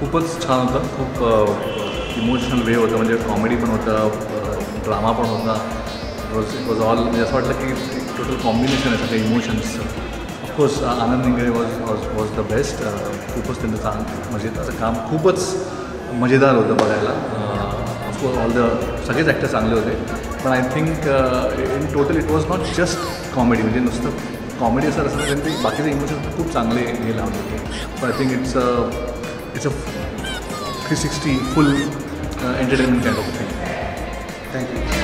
खूपच छान होतं. खूप इमोशनल वे होतं. म्हणजे कॉमेडी पण होतं ड्रामा पण होता. वॉज इट वॉज ऑल म्हणजे असं वाटलं की टोटल कॉम्बिनेशन आहे सगळ्या इमोशन्सचं of course Anand Ingale was was was the best खूपच त्यांचं चांग म्हणजे त्याचं काम. खूपच मजेदार होतं बघायला. ऑफकोर्स ऑल द सगळेच ॲक्टर चांगले होते. पण I think in total it was not just comedy म्हणजे नुसतं कॉमेडी असं असं त्यांचे बाकीचे इमोशन्स खूप चांगले हे लावले होते I think it's it's a three sixty full entertainment kind of thing thank you